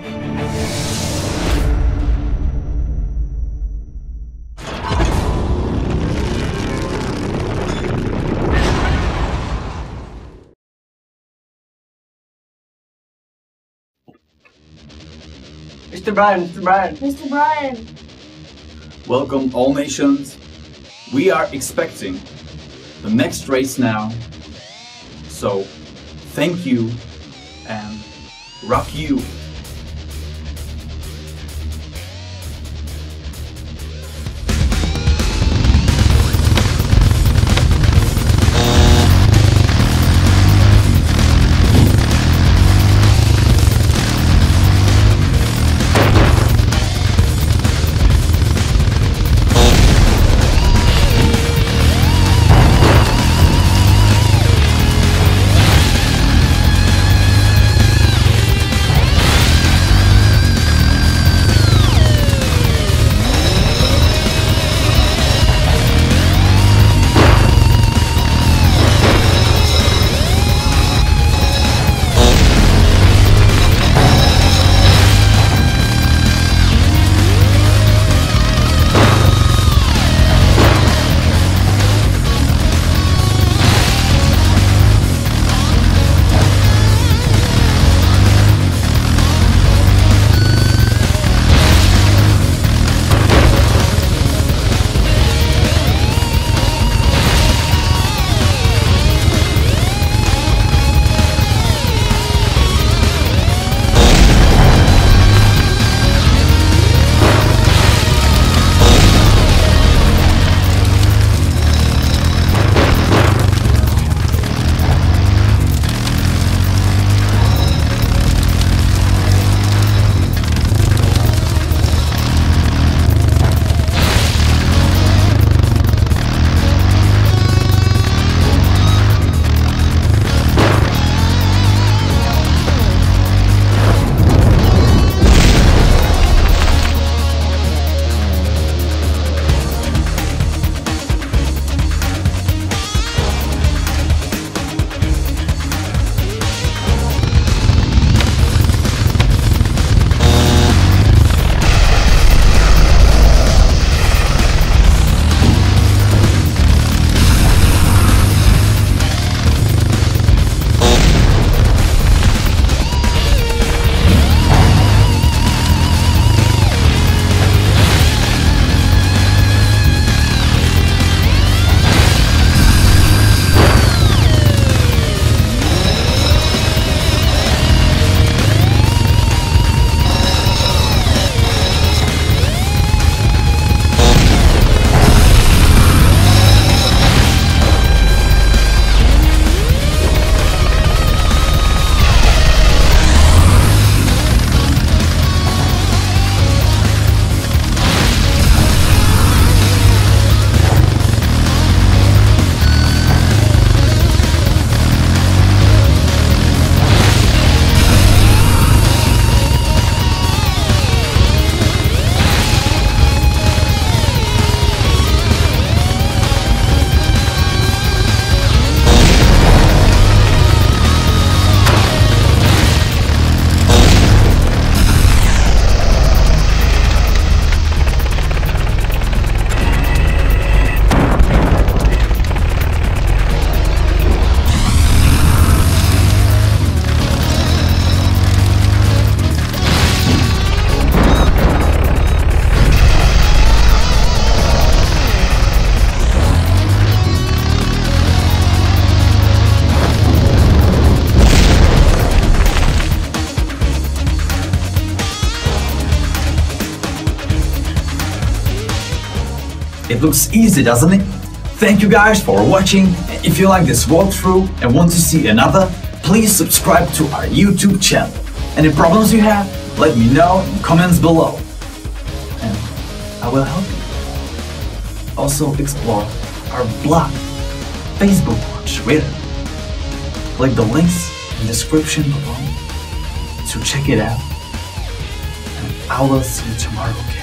Mr. Brian, Mr. Brian. Mr. Brian. Welcome, all nations. We are expecting the next race now. So, thank you and rock you. It looks easy, doesn't it? Thank you guys for watching. If you like this walkthrough and want to see another, please subscribe to our YouTube channel. Any problems you have, let me know in comments below. And I will help you. Also explore our blog, Facebook or Twitter. Click the links in the description below to check it out. And I will see you tomorrow. Cheers.